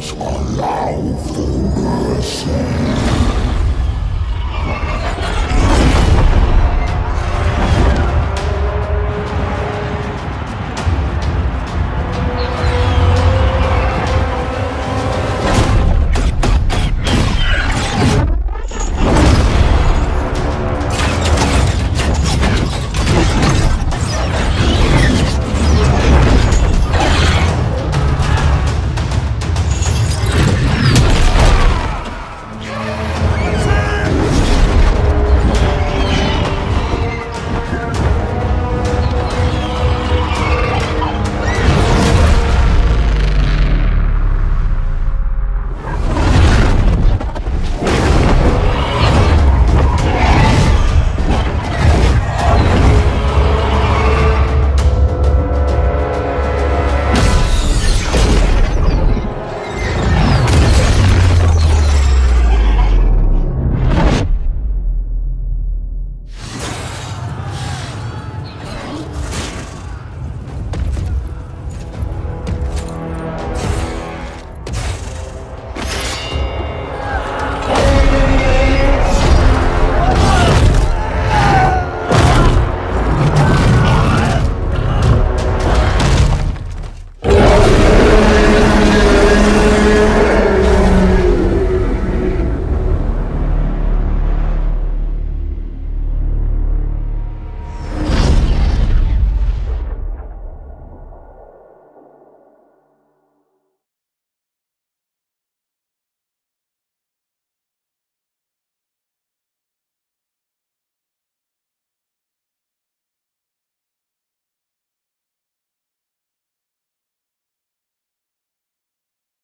hearts allow for mercy.